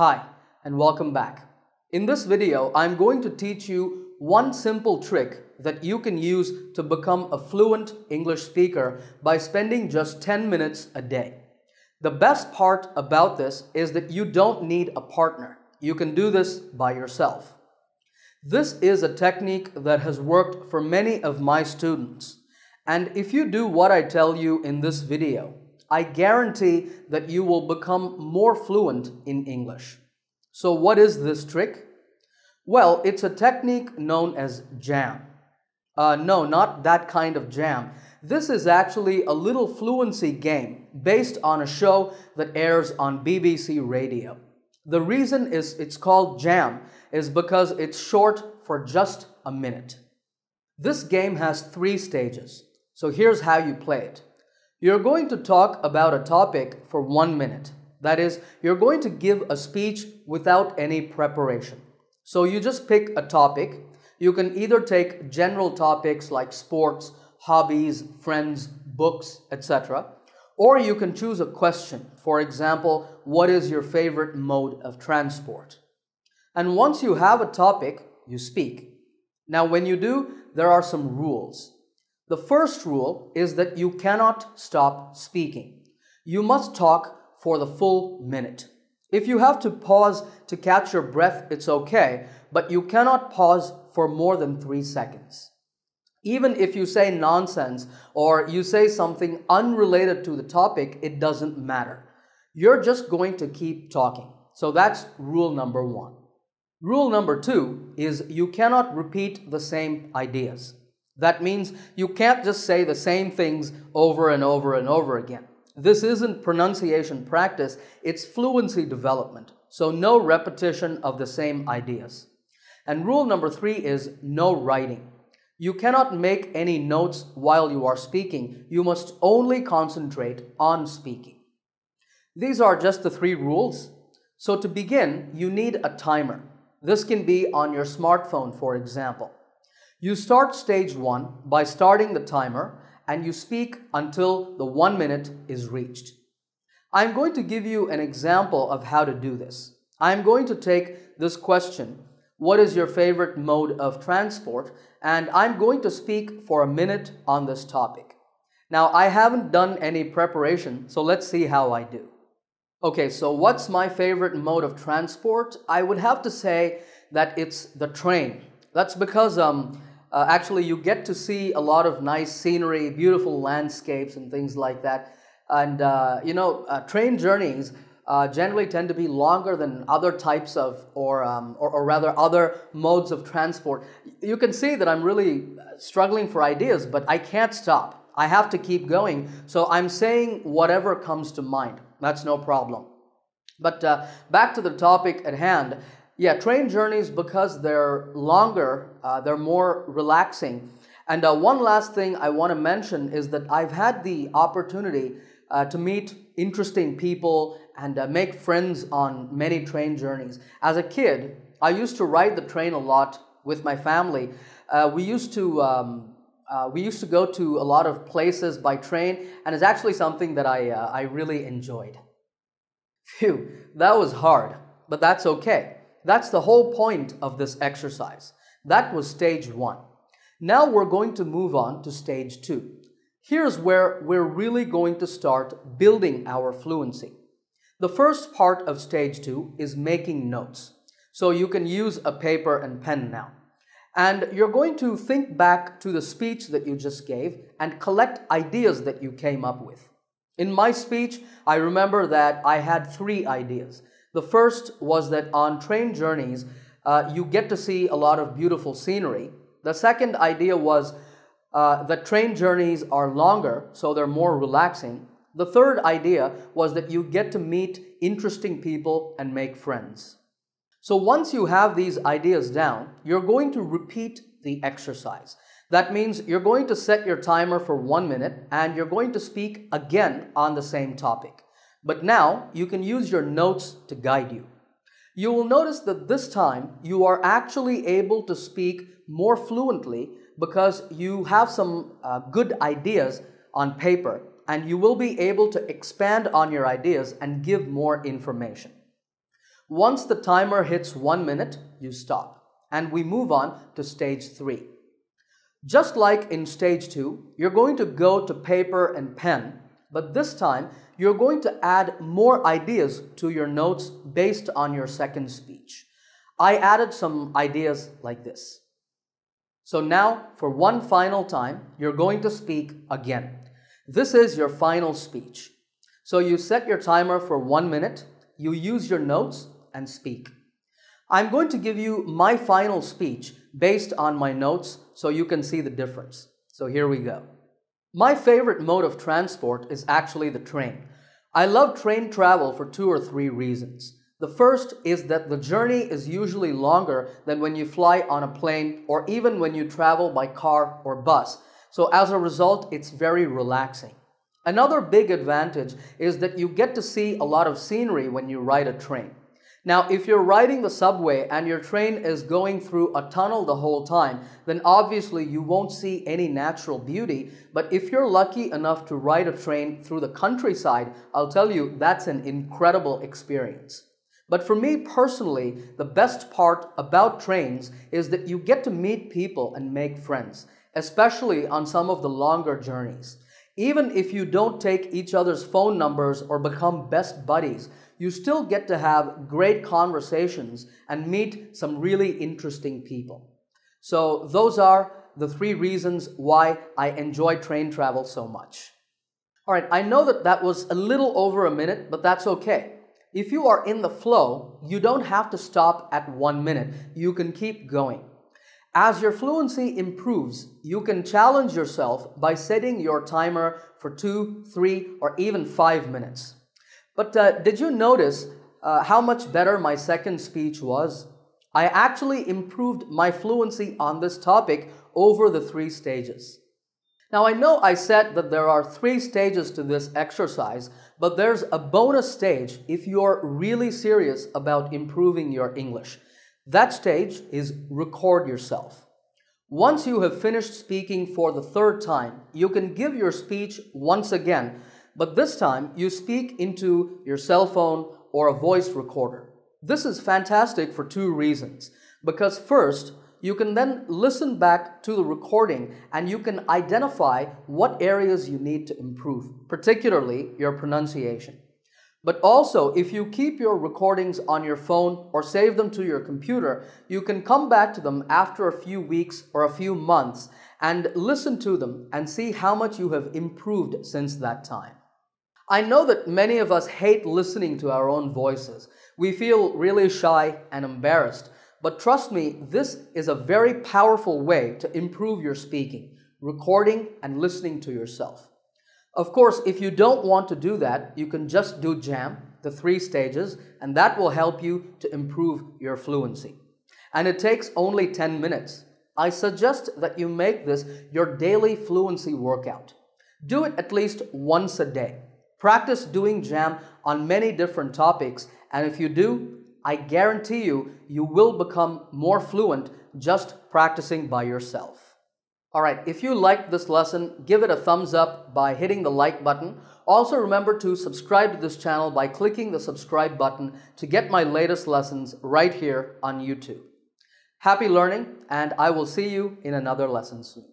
Hi and welcome back. In this video, I'm going to teach you one simple trick that you can use to become a fluent English speaker by spending just 10 minutes a day. The best part about this is that you don't need a partner. You can do this by yourself. This is a technique that has worked for many of my students. And if you do what I tell you in this video, I guarantee that you will become more fluent in English. So what is this trick? Well, it's a technique known as jam. Uh, no, not that kind of jam. This is actually a little fluency game based on a show that airs on BBC Radio. The reason is it's called jam is because it's short for just a minute. This game has three stages. So here's how you play it. You're going to talk about a topic for one minute. That is, you're going to give a speech without any preparation. So you just pick a topic. You can either take general topics like sports, hobbies, friends, books, etc. Or you can choose a question. For example, what is your favorite mode of transport? And once you have a topic, you speak. Now, when you do, there are some rules. The first rule is that you cannot stop speaking. You must talk for the full minute. If you have to pause to catch your breath, it's okay, but you cannot pause for more than three seconds. Even if you say nonsense or you say something unrelated to the topic, it doesn't matter. You're just going to keep talking. So that's rule number one. Rule number two is you cannot repeat the same ideas. That means you can't just say the same things over and over and over again. This isn't pronunciation practice, it's fluency development. So no repetition of the same ideas. And rule number three is no writing. You cannot make any notes while you are speaking. You must only concentrate on speaking. These are just the three rules. So to begin, you need a timer. This can be on your smartphone, for example. You start stage one by starting the timer and you speak until the one minute is reached. I'm going to give you an example of how to do this. I'm going to take this question, what is your favorite mode of transport? And I'm going to speak for a minute on this topic. Now, I haven't done any preparation, so let's see how I do. Okay, so what's my favorite mode of transport? I would have to say that it's the train. That's because um, uh, actually you get to see a lot of nice scenery, beautiful landscapes and things like that. And uh, you know, uh, train journeys uh, generally tend to be longer than other types of, or, um, or, or, rather other modes of transport. You can see that I'm really struggling for ideas, but I can't stop. I have to keep going. So I'm saying whatever comes to mind. That's no problem. But uh, back to the topic at hand. Yeah, train journeys, because they're longer, uh, they're more relaxing. And uh, one last thing I want to mention is that I've had the opportunity uh, to meet interesting people and uh, make friends on many train journeys. As a kid, I used to ride the train a lot with my family. Uh, we used to um, uh, we used to go to a lot of places by train, and it's actually something that I I really enjoyed. Phew, that was hard, but that's okay. That's the whole point of this exercise. That was stage one. Now we're going to move on to stage two. Here's where we're really going to start building our fluency. The first part of stage two is making notes. So you can use a paper and pen now. And you're going to think back to the speech that you just gave and collect ideas that you came up with. In my speech, I remember that I had three ideas. The first was that on train journeys, uh, you get to see a lot of beautiful scenery. The second idea was uh, that train journeys are longer, so they're more relaxing. The third idea was that you get to meet interesting people and make friends. So once you have these ideas down, you're going to repeat the exercise. That means you're going to set your timer for one minute and you're going to speak again on the same topic. But now you can use your notes to guide you. You will notice that this time you are actually able to speak more fluently because you have some uh, good ideas on paper and you will be able to expand on your ideas and give more information. Once the timer hits one minute, you stop. And we move on to stage three. Just like in stage two, you're going to go to paper and pen, but this time you're going to add more ideas to your notes based on your second speech. I added some ideas like this. So now, for one final time, you're going to speak again. This is your final speech. So you set your timer for one minute, you use your notes and speak. I'm going to give you my final speech based on my notes so you can see the difference. So here we go. My favorite mode of transport is actually the train. I love train travel for two or three reasons. The first is that the journey is usually longer than when you fly on a plane or even when you travel by car or bus. So as a result, it's very relaxing. Another big advantage is that you get to see a lot of scenery when you ride a train. Now, if you're riding the subway and your train is going through a tunnel the whole time, then obviously you won't see any natural beauty. But if you're lucky enough to ride a train through the countryside, I'll tell you that's an incredible experience. But for me personally, the best part about trains is that you get to meet people and make friends, especially on some of the longer journeys. Even if you don't take each other's phone numbers or become best buddies, you still get to have great conversations and meet some really interesting people. So those are the three reasons why I enjoy train travel so much. All right, I know that that was a little over a minute, but that's okay. If you are in the flow, you don't have to stop at one minute. You can keep going. As your fluency improves, you can challenge yourself by setting your timer for two, three, or even five minutes. But uh, did you notice uh, how much better my second speech was? I actually improved my fluency on this topic over the three stages. Now I know I said that there are three stages to this exercise, but there's a bonus stage if you're really serious about improving your English. That stage is record yourself. Once you have finished speaking for the third time, you can give your speech once again but this time you speak into your cell phone or a voice recorder. This is fantastic for two reasons. Because first, you can then listen back to the recording and you can identify what areas you need to improve, particularly your pronunciation. But also, if you keep your recordings on your phone or save them to your computer, you can come back to them after a few weeks or a few months and listen to them and see how much you have improved since that time. I know that many of us hate listening to our own voices. We feel really shy and embarrassed. But trust me, this is a very powerful way to improve your speaking, recording and listening to yourself. Of course, if you don't want to do that, you can just do JAM, the three stages, and that will help you to improve your fluency. And it takes only 10 minutes. I suggest that you make this your daily fluency workout. Do it at least once a day. Practice doing jam on many different topics, and if you do, I guarantee you, you will become more fluent just practicing by yourself. All right, if you liked this lesson, give it a thumbs up by hitting the like button. Also remember to subscribe to this channel by clicking the subscribe button to get my latest lessons right here on YouTube. Happy learning, and I will see you in another lesson soon.